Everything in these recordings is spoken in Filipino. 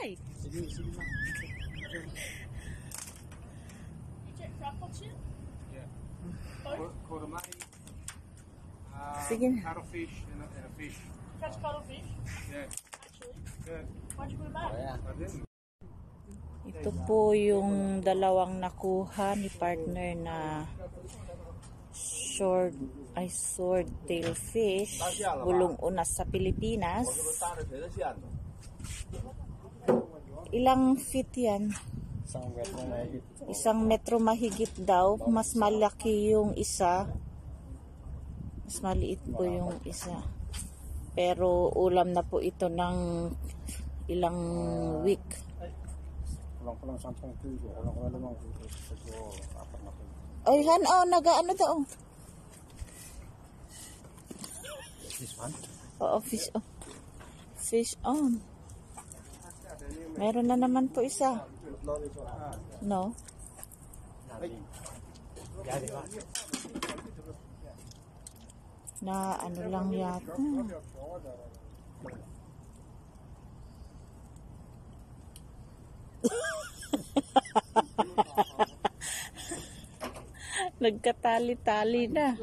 Ay! Sige, sige na. Check crockpot shit? Yeah. Uh, Sige na. Cuttlefish and a, and a fish. Catch cuttlefish, Yeah. actually. Good. Why'd you put it back? I didn't. Ito po yung dalawang nakuha ni partner na short ay sword tail fish bulong unas sa Pilipinas ilang feet yan Isang metro mahigit. isang metro mahigit daw mas malaki yung isa mas maliit po yung isa pero ulam na po ito ng ilang week Kulang ko lang 10 kilo. Kulang ko lang limang kilo. Siguro, apat na kilo. ay han oh nagaano daw This one? Oo, fish on. Fish on. Meron na naman po isa. No? Na ano lang yata. Nagkatali-tali na.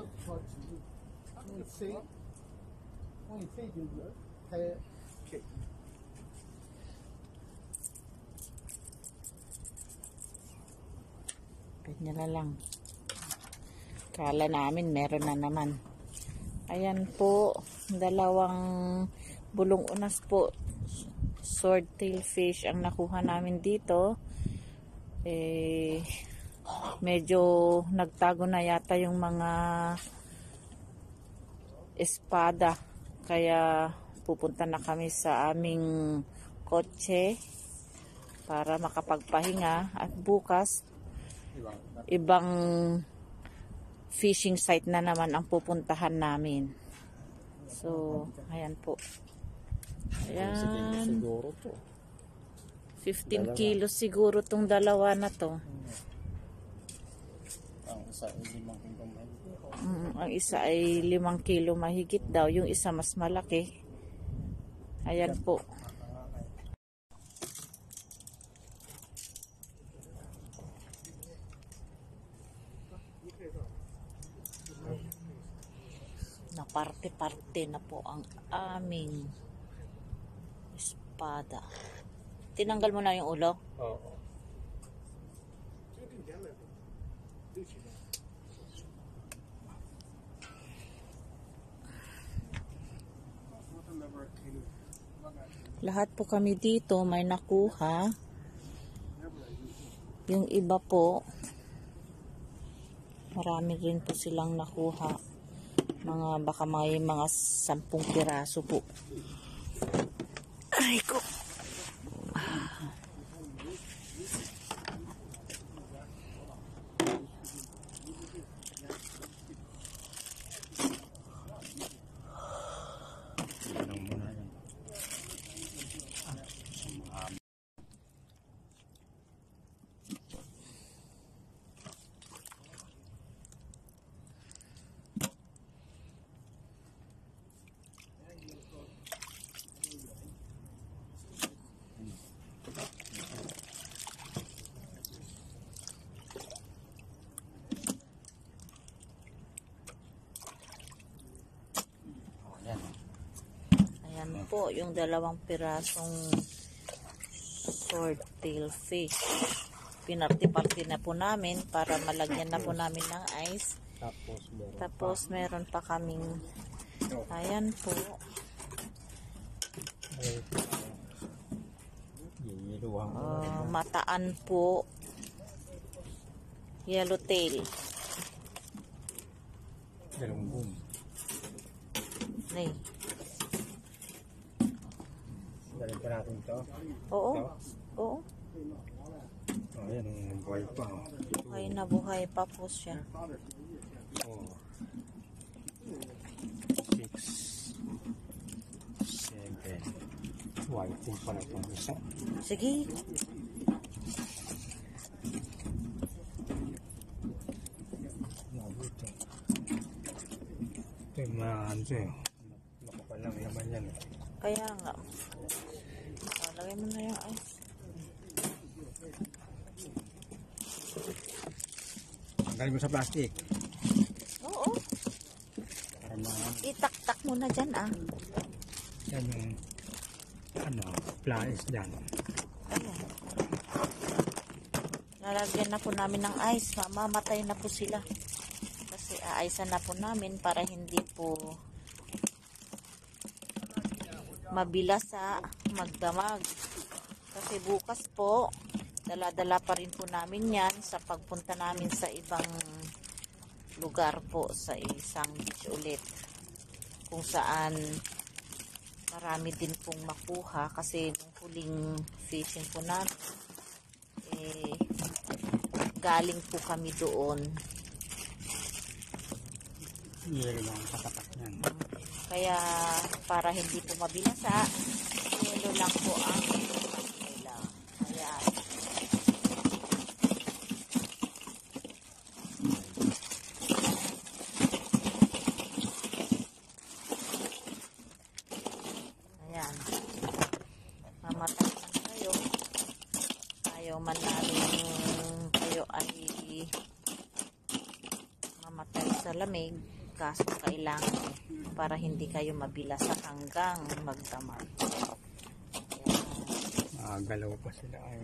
Ganyan na lang. Kala namin meron na naman. Ayan po, dalawang bulong unas po. Swordtail fish ang nakuha namin dito. Eh, medyo nagtago na yata yung mga espada. Kaya pupunta na kami sa aming kotse para makapagpahinga at bukas ibang fishing site na naman ang pupuntahan namin. So, ayan po. Ayan. Siguro to. 15 kilos siguro tong dalawa na to. Ang isa ay limang kilo mahigit. Mm, ang isa ay 5 kilo mahigit daw. Yung isa mas malaki. Ayan po. Na parte-parte na po ang aming espada. Tinanggal mo na yung ulo? Oo. Lahat po kami dito may nakuha. Yung iba po, marami rin po silang nakuha. Mga baka may mga sampung piraso po. Ay ko. Yan ang muna yan. Oh, yan. Ayan po, yung dalawang pirasong swordtail fish. Pinarti-parti na po namin para malagyan na po namin ng ice. Tapos meron. Tapos meron pa kaming ayan po. Ah, mataan po. Yellowtail. Galunggong. Nay. Galing pa natin ito. Oo. Oo. Oh, yan ang buhay pa. Oh. Buhay na buhay pa po siya. Four. Six. Seven. Whiting pala itong isa. Sige. Ito yung mga ano sa'yo. Nakapal lang naman yan eh. Kaya nga. Lagay mo na yung ice. Tanggalin mo sa plastic. Oo. Para ma... Itaktak mo na dyan ah. Yan yung... Ano, flies dyan. Ayan. Lalagyan na po namin ng ice. Mamamatay na po sila. Kasi aaysan na po namin para hindi po mabila sa magdamag. Kasi bukas po, dala-dala pa rin po namin yan sa pagpunta namin sa ibang lugar po sa isang beach ulit. Kung saan marami din pong makuha kasi nung huling fishing po namin eh, galing po kami doon Yelo lang katapat yan. Kaya para hindi po mabinasa yelo lang po ang kailangan kaya ayan. Mamatay kayo ayaw man namin kayo ay mamatay sa lamig. Kaso kailangan para hindi kayo mabilasa hanggang magdamag. Ayan. Ah, galaw pa sila ay.